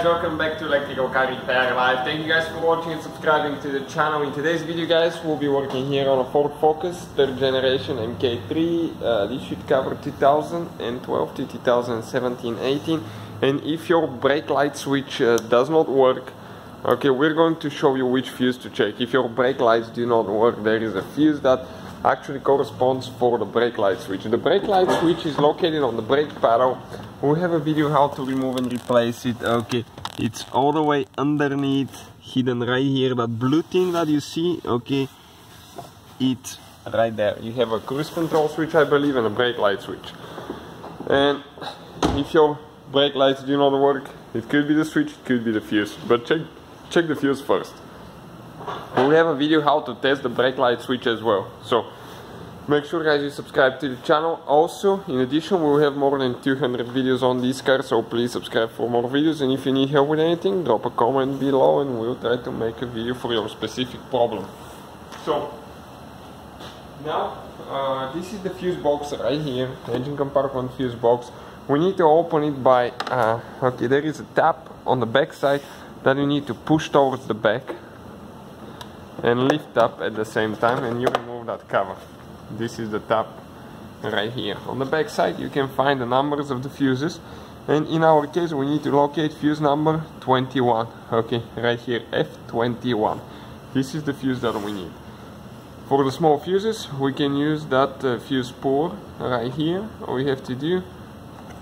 guys, welcome back to Electrical Car Repair Live. Thank you guys for watching and subscribing to the channel. In today's video guys, we'll be working here on a Ford Focus, third generation MK3. Uh, this should cover 2012 to 2017-18. And if your brake light switch uh, does not work, okay, we're going to show you which fuse to check. If your brake lights do not work, there is a fuse that actually corresponds for the brake light switch. The brake light switch is located on the brake pedal. We have a video how to remove and replace it. Okay, it's all the way underneath, hidden right here. That blue thing that you see, okay, it's right there. You have a cruise control switch, I believe, and a brake light switch. And if your brake lights do not work, it could be the switch, it could be the fuse. But check, check the fuse first. We have a video how to test the brake light switch as well. So make sure guys you subscribe to the channel. Also, in addition, we will have more than 200 videos on this car, so please subscribe for more videos. And if you need help with anything, drop a comment below and we'll try to make a video for your specific problem. So, now, uh, this is the fuse box right here, engine compartment fuse box. We need to open it by, uh, okay, there is a tap on the back side that you need to push towards the back and lift up at the same time and you remove that cover. This is the tap right here. On the back side you can find the numbers of the fuses and in our case we need to locate fuse number 21. Okay, right here F21. This is the fuse that we need. For the small fuses we can use that uh, fuse puller right here. All we have to do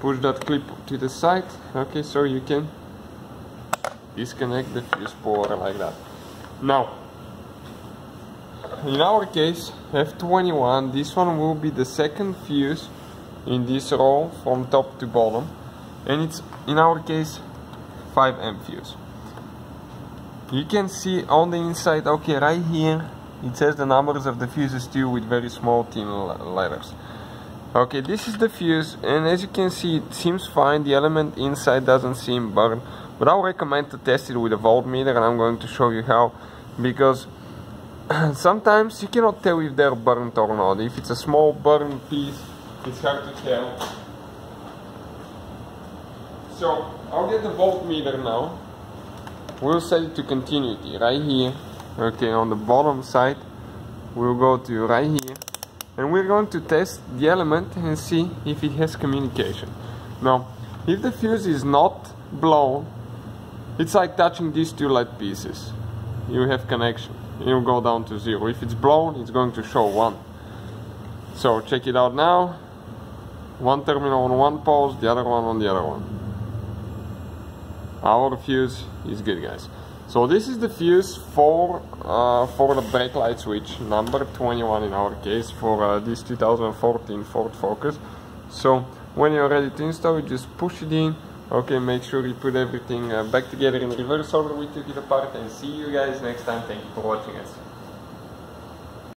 push that clip to the side. Okay, so you can disconnect the fuse puller like that. Now in our case F21 this one will be the second fuse in this row from top to bottom and it's in our case 5M fuse. You can see on the inside okay right here it says the numbers of the fuses too with very small thin letters. Okay this is the fuse and as you can see it seems fine the element inside doesn't seem burned but I recommend to test it with a voltmeter and I'm going to show you how because sometimes you cannot tell if they're burnt or not. If it's a small burnt piece, it's hard to tell. So, I'll get the voltmeter now. We'll set it to continuity right here. Okay, on the bottom side, we'll go to right here. And we're going to test the element and see if it has communication. Now, if the fuse is not blown, it's like touching these two light pieces. You have connection will go down to zero. If it's blown, it's going to show one. So check it out now. One terminal on one pole, the other one on the other one. Our fuse is good, guys. So this is the fuse for uh, for the brake light switch, number 21 in our case, for uh, this 2014 Ford Focus. So when you're ready to install it, just push it in, Okay, make sure you put everything uh, back together in reverse order we took it apart and see you guys next time. Thank you for watching us.